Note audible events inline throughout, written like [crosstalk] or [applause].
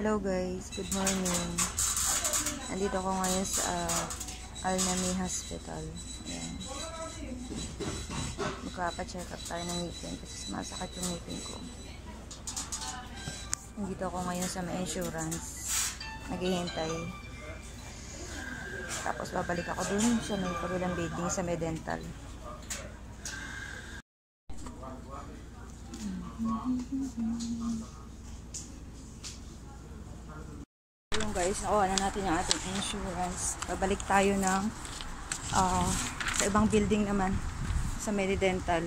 Hello guys, good morning. Nandito ako ngayon sa uh, Al-Nami Hospital. Ayan. Magpapacheck up tayo ng ngipin kasi sumasakit yung ngipin ko. Nandito ako ngayon sa may insurance. Naghihintay. Tapos babalik ako dun sa may kabilang building sa may dental. Yung guys, nakuha na natin yung ating insurance. Babalik tayo ng uh, sa ibang building naman sa Medidental.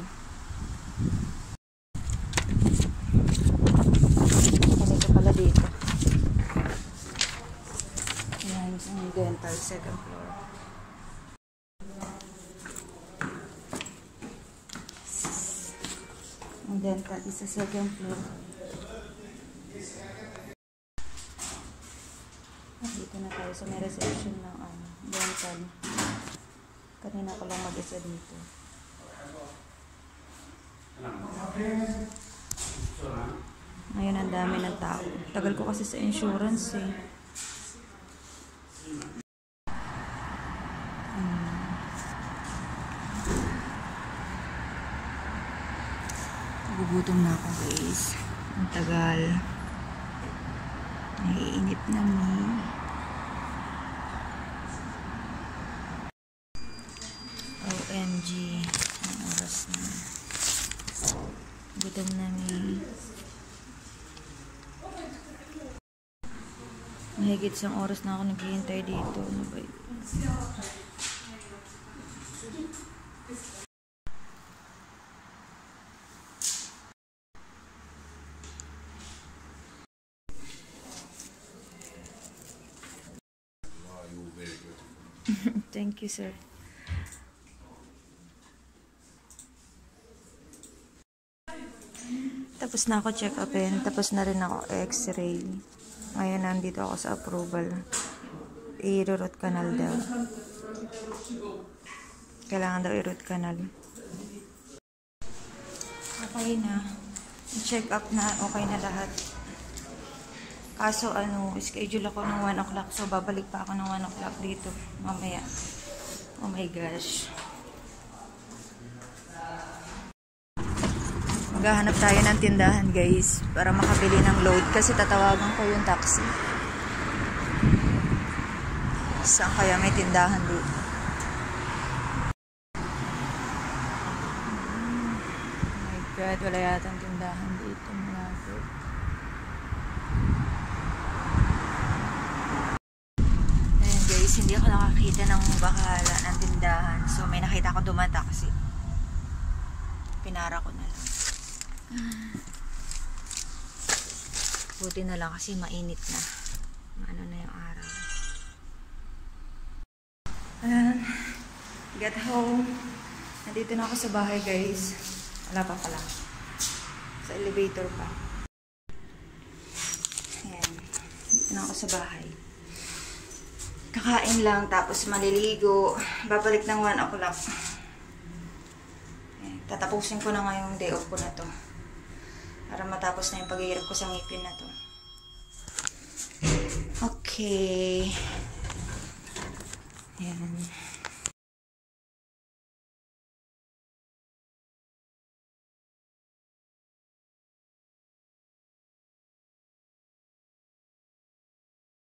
Ganito pala dito. Ayan, yung dental, second floor. Ang dental is sa second floor. Sa may reception ng ano, dental. Kanina ko lang mag-isa dito. Ngayon ang dami ng tao. Tagal ko kasi sa insurance eh. Hmm. Nagugutom na ako guys. Ang tagal. Naiinip na mi. OMG. Ang oras na. Gutom na mi. Mahigit isang oras na ako naghihintay dito. Ano ba yun? [laughs] Thank you, sir. Tapos na ako check upin. Tapos na rin ako x-ray. Ngayon nandito ako sa approval. I-root canal daw. Kailangan daw i-root canal. Okay na. Check up na. Okay na lahat. Kaso ano, schedule ako ng 1 o'clock. So babalik pa ako ng 1 o'clock dito. Mamaya. Oh my gosh. Maghahanap tayo ng tindahan guys para makabili ng load kasi tatawagan ko yung taxi. Saan kaya may tindahan dito? Oh my god, wala yatang tindahan dito. Malapit. Ayan guys, hindi ako nakakita ng bakala ng tindahan. So may nakita ko duman taxi. Pinara ko na lang. Buti na lang kasi mainit na. Ano na yung araw. Ayan. Get home. Nandito na ako sa bahay guys. Wala pa pala. Sa elevator pa. Ayan. Dito na ako sa bahay. Kakain lang tapos maliligo. Babalik ng 1 o'clock. Tatapusin ko na ngayong day off ko na to. Para matapos na yung paghihirap ko sa ngipin na to. Okay. Ayan.